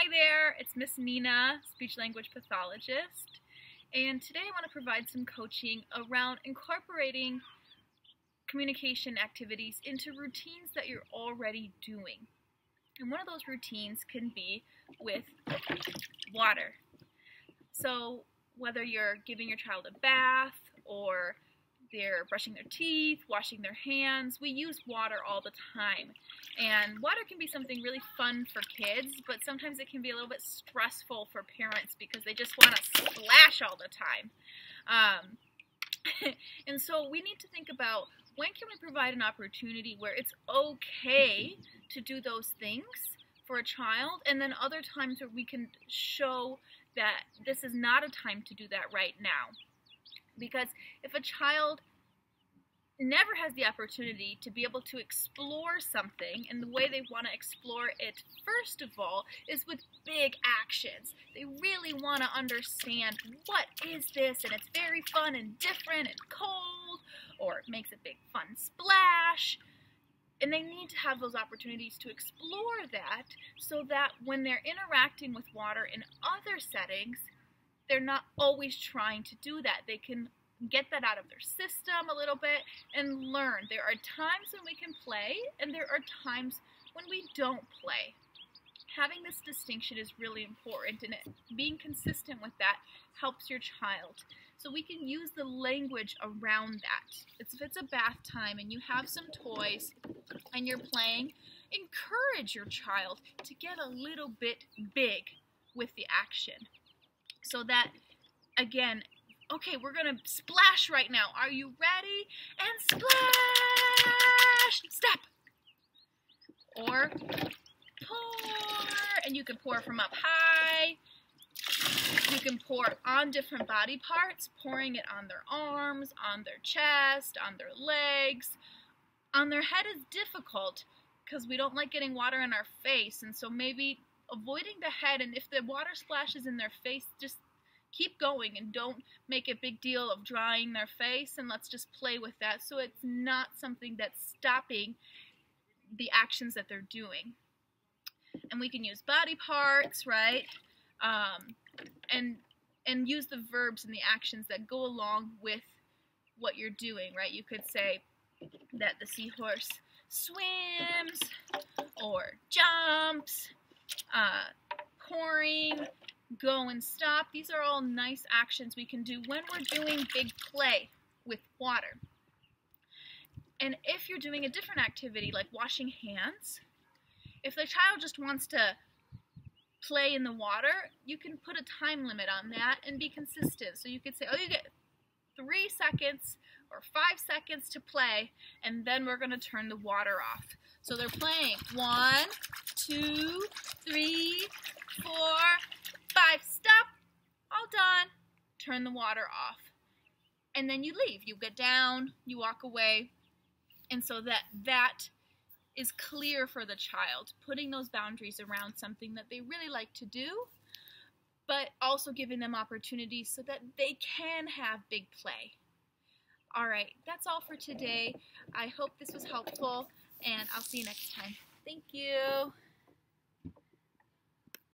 Hi there, it's Miss Nina, speech language pathologist, and today I want to provide some coaching around incorporating communication activities into routines that you're already doing. And one of those routines can be with water. So whether you're giving your child a bath or they're brushing their teeth, washing their hands. We use water all the time. And water can be something really fun for kids, but sometimes it can be a little bit stressful for parents because they just want to splash all the time. Um, and so we need to think about when can we provide an opportunity where it's okay to do those things for a child, and then other times where we can show that this is not a time to do that right now. Because if a child never has the opportunity to be able to explore something, and the way they want to explore it, first of all, is with big actions. They really want to understand what is this, and it's very fun and different and cold, or it makes a big fun splash. And they need to have those opportunities to explore that so that when they're interacting with water in other settings, they're not always trying to do that. They can get that out of their system a little bit and learn. There are times when we can play, and there are times when we don't play. Having this distinction is really important, and it, being consistent with that helps your child. So we can use the language around that. It's, if it's a bath time and you have some toys and you're playing, encourage your child to get a little bit big with the action so that again Okay, we're gonna splash right now. Are you ready? And splash! Step! Or pour, and you can pour from up high. You can pour on different body parts, pouring it on their arms, on their chest, on their legs. On their head is difficult because we don't like getting water in our face, and so maybe avoiding the head, and if the water splashes in their face, just keep going and don't make a big deal of drying their face and let's just play with that so it's not something that's stopping the actions that they're doing. And we can use body parts, right? Um, and and use the verbs and the actions that go along with what you're doing, right? You could say that the seahorse swims or jumps, uh, pouring, go and stop. These are all nice actions we can do when we're doing big play with water. And if you're doing a different activity like washing hands, if the child just wants to play in the water, you can put a time limit on that and be consistent. So you could say, oh, you get three seconds or five seconds to play, and then we're going to turn the water off. So they're playing one, two, three, four, Five, stop, all done. Turn the water off. And then you leave. You get down, you walk away. And so that that is clear for the child, putting those boundaries around something that they really like to do, but also giving them opportunities so that they can have big play. All right, that's all for today. I hope this was helpful, and I'll see you next time. Thank you.